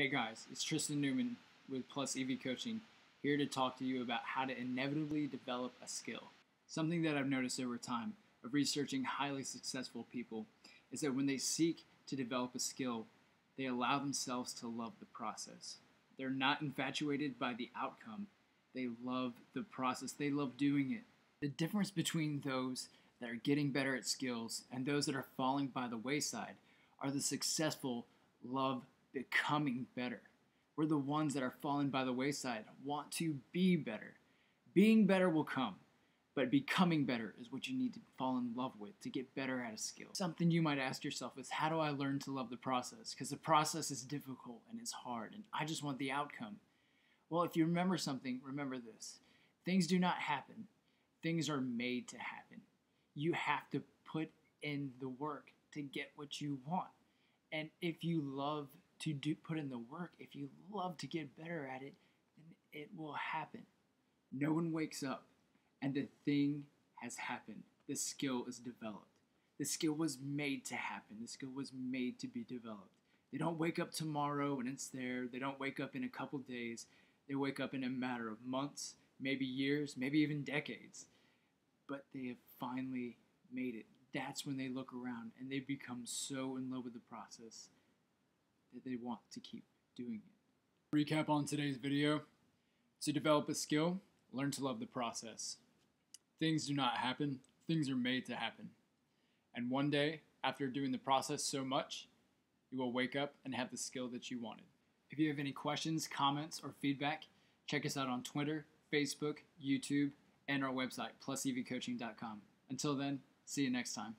Hey guys, it's Tristan Newman with Plus EV Coaching, here to talk to you about how to inevitably develop a skill. Something that I've noticed over time of researching highly successful people is that when they seek to develop a skill, they allow themselves to love the process. They're not infatuated by the outcome, they love the process, they love doing it. The difference between those that are getting better at skills and those that are falling by the wayside are the successful love becoming better. We're the ones that are falling by the wayside, want to be better. Being better will come, but becoming better is what you need to fall in love with to get better at a skill. Something you might ask yourself is how do I learn to love the process? Because the process is difficult and it's hard, and I just want the outcome. Well, if you remember something, remember this things do not happen, things are made to happen. You have to put in the work to get what you want. And if you love to do put in the work, if you love to get better at it, then it will happen. No one wakes up and the thing has happened. The skill is developed. The skill was made to happen. The skill was made to be developed. They don't wake up tomorrow and it's there. They don't wake up in a couple days. They wake up in a matter of months, maybe years, maybe even decades. But they have finally made it. That's when they look around and they become so in love with the process that they want to keep doing it. Recap on today's video. To develop a skill, learn to love the process. Things do not happen, things are made to happen. And one day, after doing the process so much, you will wake up and have the skill that you wanted. If you have any questions, comments, or feedback, check us out on Twitter, Facebook, YouTube, and our website, plusevcoaching.com. Until then, see you next time.